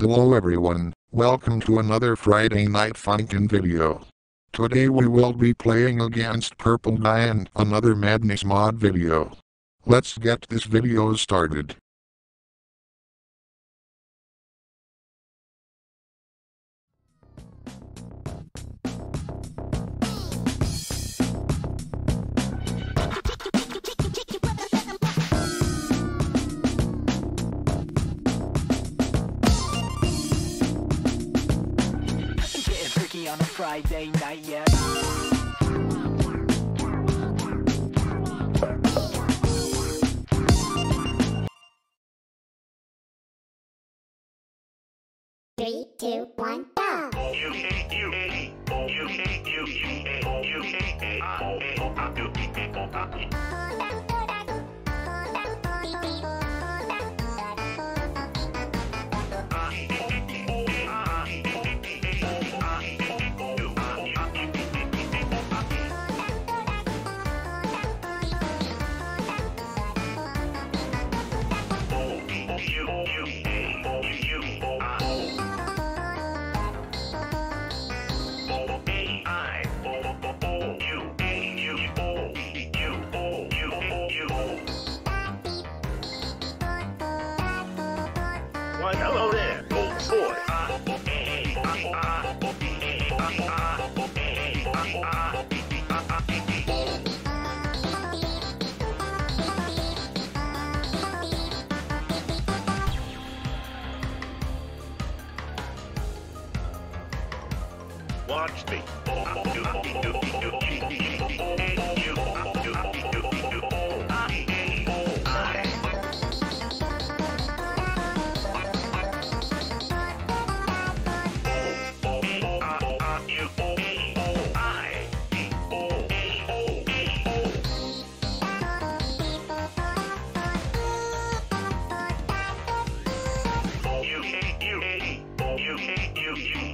Hello everyone, welcome to another Friday Night Funkin' video. Today we will be playing against Purple Guy and another Madness mod video. Let's get this video started. Friday night, yeah. Three, two, one, go! one. Hello there, old boy. Watch me. you,